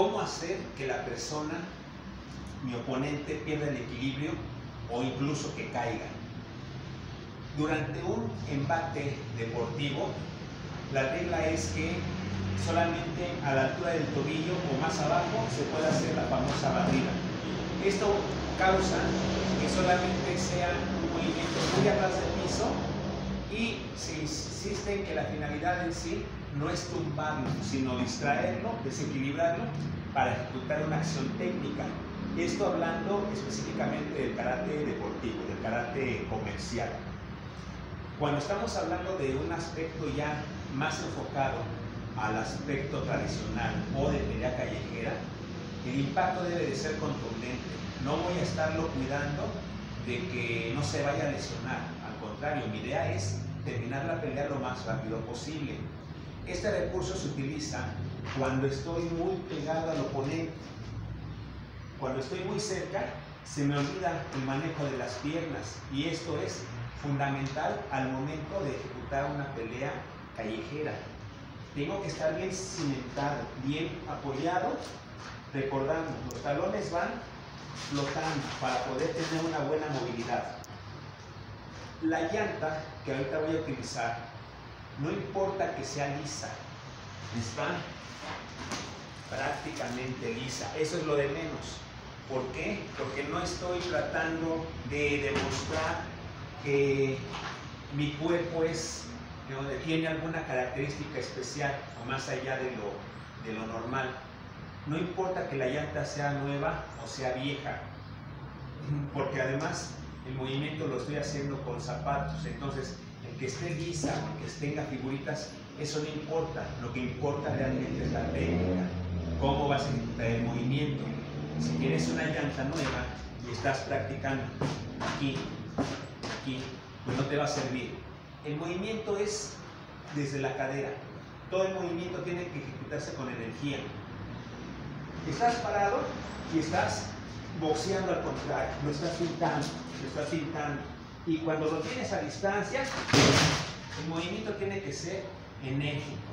cómo hacer que la persona, mi oponente, pierda el equilibrio o incluso que caiga. Durante un embate deportivo, la regla es que solamente a la altura del tobillo o más abajo se puede hacer la famosa barrida. Esto causa que solamente sea un movimiento muy atrás del piso y se insiste en que la finalidad en sí no es tumbarlo, sino distraerlo, desequilibrarlo para ejecutar una acción técnica. Esto hablando específicamente del karate deportivo, del karate comercial. Cuando estamos hablando de un aspecto ya más enfocado al aspecto tradicional o de pelea callejera, el impacto debe de ser contundente. No voy a estarlo cuidando de que no se vaya a lesionar. Al contrario, mi idea es terminar la pelea lo más rápido posible. Este recurso se utiliza cuando estoy muy pegado al oponente. Cuando estoy muy cerca, se me olvida el manejo de las piernas y esto es fundamental al momento de ejecutar una pelea callejera. Tengo que estar bien cimentado, bien apoyado, recordando, los talones van flotando para poder tener una buena movilidad. La llanta que ahorita voy a utilizar, no importa que sea lisa, está prácticamente lisa. Eso es lo de menos. ¿Por qué? Porque no estoy tratando de demostrar que mi cuerpo es, tiene alguna característica especial o más allá de lo, de lo normal. No importa que la llanta sea nueva o sea vieja, porque además el movimiento lo estoy haciendo con zapatos, entonces que esté lisa o que tenga figuritas, eso no importa, lo que importa realmente es la técnica, cómo vas a ejecutar el movimiento. Si tienes una llanta nueva y estás practicando aquí, aquí, pues no te va a servir. El movimiento es desde la cadera. Todo el movimiento tiene que ejecutarse con energía. Estás parado y estás boxeando al contrario, lo estás pintando, lo estás pintando. Y cuando lo tienes a distancia, el movimiento tiene que ser enérgico,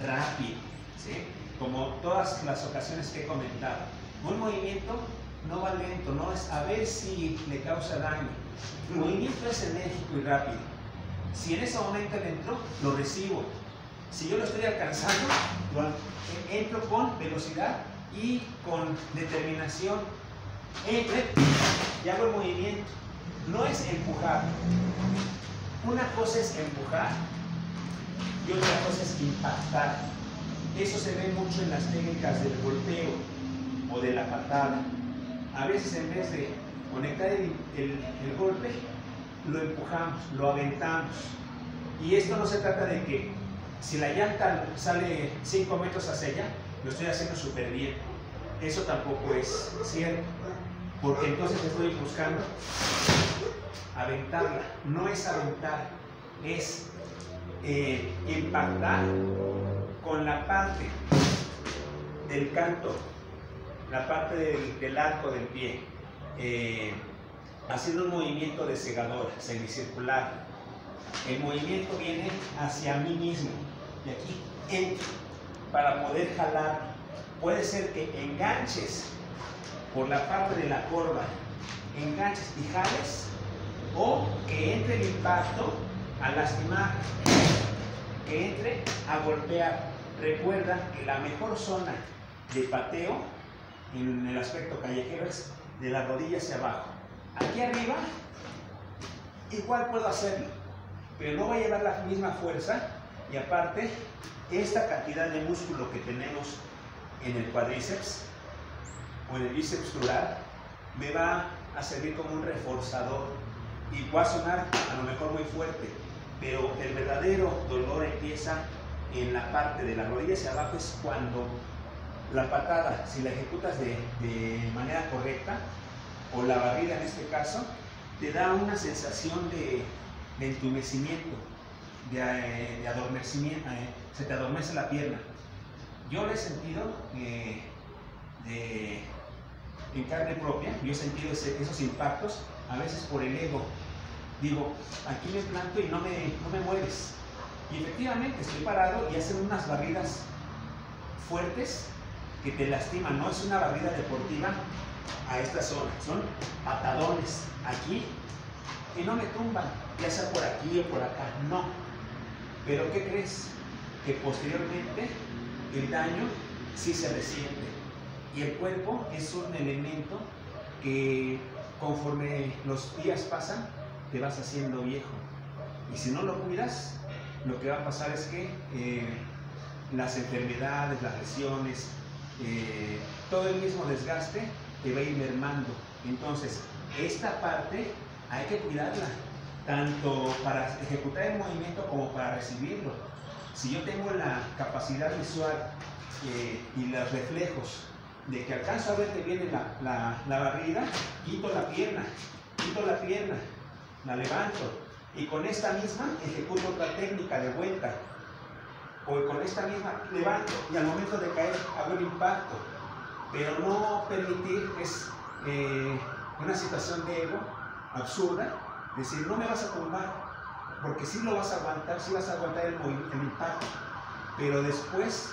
rápido, ¿sí? como todas las ocasiones que he comentado. Un movimiento no va lento, no es a ver si le causa daño. El movimiento es enérgico y rápido. Si en ese momento le entro, lo recibo. Si yo lo estoy alcanzando, entro con velocidad y con determinación. Entre y hago el movimiento. No es empujar. Una cosa es empujar y otra cosa es impactar. Eso se ve mucho en las técnicas del golpeo o de la patada. A veces en vez de conectar el, golpe, lo empujamos, lo aventamos. Y esto no se trata de que si la llanta sale 5 metros hacia allá, lo estoy haciendo súper bien. Eso tampoco es cierto, porque entonces estoy buscando aventarla. No es aventar, es eh, impactar con la parte del canto, la parte del, arco del pie, eh, haciendo un movimiento de segador, semicircular. El movimiento viene hacia mí mismo y aquí entro para poder jalar. Puede ser que enganches por la parte de la corva, enganches y o que entre el impacto a lastimar, que entre a golpear. Recuerda que la mejor zona de pateo en el aspecto callejero es de la rodilla hacia abajo. Aquí arriba, igual puedo hacerlo, pero no va a llevar la misma fuerza y aparte, esta cantidad de músculo que tenemos en el cuádriceps o en el bíceps plural me va a servir como un reforzador y va a sonar a lo mejor muy fuerte, pero el verdadero dolor empieza en la parte de la rodilla hacia abajo es cuando la patada, si la ejecutas de, de manera correcta, o la barrida en este caso, te da una sensación de, de entumecimiento, de, de adormecimiento, eh, se te adormece la pierna. Yo lo he sentido eh, de, en carne propia, yo he sentido esos impactos, a veces por el ego. Digo, aquí me planto y no me, no me mueves. Y efectivamente estoy parado y hacen unas barridas fuertes que te lastiman, no es una barrida deportiva a esta zona, son patadones aquí y no me tumban, ya sea por aquí o por acá, no. Pero ¿qué crees? Que posteriormente el daño sí se resiente y el cuerpo es un elemento que conforme los días pasan te vas haciendo viejo y si no lo cuidas lo que va a pasar es que eh, las enfermedades, las lesiones, eh, todo el mismo desgaste te va a ir mermando. Entonces, esta parte hay que cuidarla, tanto para ejecutar el movimiento como para recibirlo. Si yo tengo la capacidad visual eh, y los reflejos de que alcanzo a ver que viene la, la barriga, quito la pierna, quito la pierna, la levanto y con esta misma ejecuto otra técnica de vuelta. O con esta misma levanto y al momento de caer hago el impacto. Pero no permitir es eh, una situación de ego absurda, decir, no me vas a tumbar, porque sí lo vas a aguantar, sí vas a aguantar el, el impacto, pero después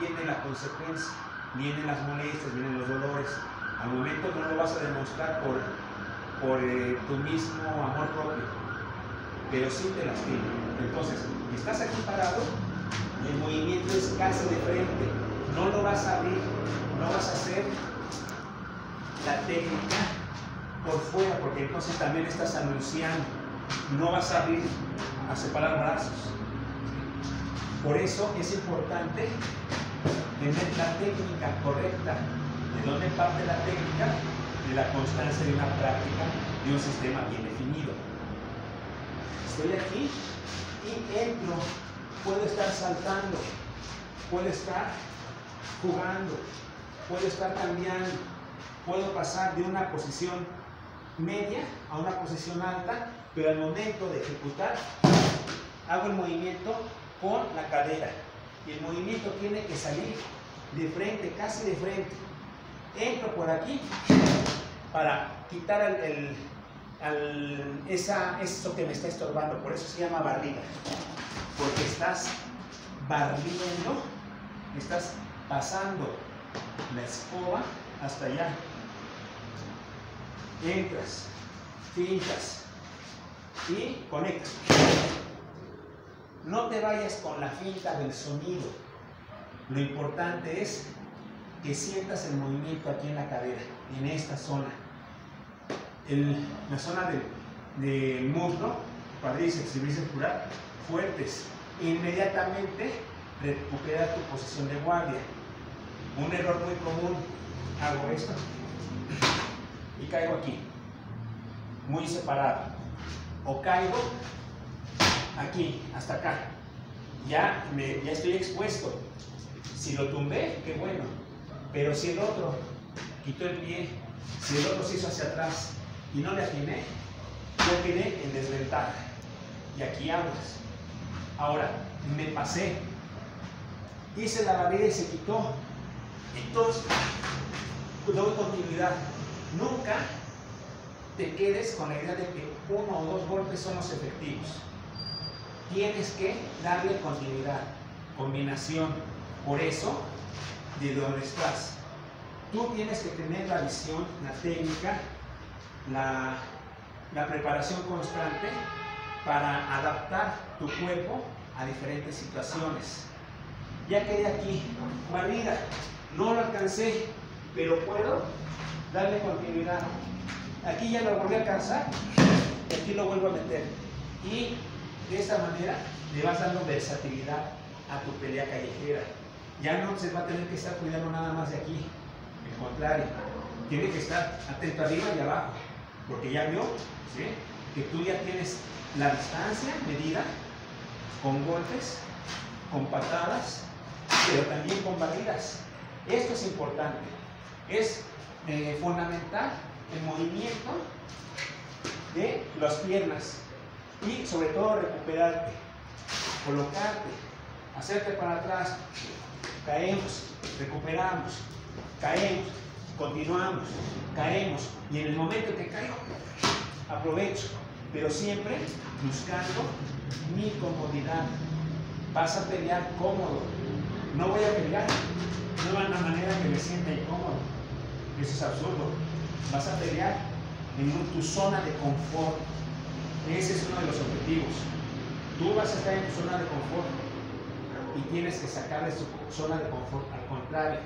viene la consecuencia, vienen las molestias, vienen los dolores. Al momento no lo vas a demostrar por, por eh, tu mismo amor propio, pero sí te lastima. Entonces, estás aquí parado, el movimiento es casi de frente, no lo vas a abrir, no vas a hacer la técnica por fuera, porque entonces también estás anunciando, no vas a abrir a separar brazos. Por eso es importante tener la técnica correcta. ¿De dónde parte la técnica? De la constancia de una práctica de un sistema bien definido. Estoy aquí y entro, puedo estar saltando, puedo estar jugando, puedo estar cambiando, puedo pasar de una posición media a una posición alta, pero al momento de ejecutar hago el movimiento con la cadera y el movimiento tiene que salir de frente, casi de frente. Entro por aquí para quitar el, esa, eso que me está estorbando, por eso se llama barriga, porque estás barriendo, estás pasando la escoba hasta allá. Entras, fintas y conectas. No te vayas con la finta del sonido. Lo importante es que sientas el movimiento aquí en la cadera, en esta zona. En la zona del, del muslo, cuádriceps y bíceps fuertes. Inmediatamente recupera tu posición de guardia. Un error muy común, hago esto y caigo aquí, muy separado. O caigo aquí, hasta acá. Ya, me, ya estoy expuesto. Si lo tumbé, qué bueno. Pero si el otro quitó el pie, si el otro se hizo hacia atrás y no le atiné, yo quedé en desventaja. Y aquí aguas. Ahora, me pasé. Hice la barrera y se quitó. Entonces, doy continuidad. Nunca te quedes con la idea de que uno o dos golpes son los efectivos. Tienes que darle continuidad, combinación. Por eso, de donde estás, tú tienes que tener la visión, la técnica, la, preparación constante para adaptar tu cuerpo a diferentes situaciones. Ya quedé aquí, barrida, no lo alcancé, pero puedo darle continuidad. Aquí ya lo volví a alcanzar aquí lo vuelvo a meter. Y de esta manera le vas dando versatilidad a tu pelea callejera. Ya no se va a tener que estar cuidando nada más de aquí. Al contrario, tiene que estar atento arriba y abajo. Porque ya vio que tú ya tienes la distancia medida con golpes, con patadas, pero también con barridas. Esto es importante. Es eh, fundamental el movimiento de las piernas y sobre todo recuperarte, colocarte, hacerte para atrás, caemos, recuperamos, caemos, continuamos, caemos y en el momento que caigo aprovecho, pero siempre buscando mi comodidad. Vas a pelear cómodo, no voy a pelear de una manera que me sienta incómodo. Eso es absurdo. Vas a pelear en tu zona de confort. Ese es uno de los objetivos. Tú vas a estar en tu zona de confort y tienes que sacar de tu zona de confort. Al contrario,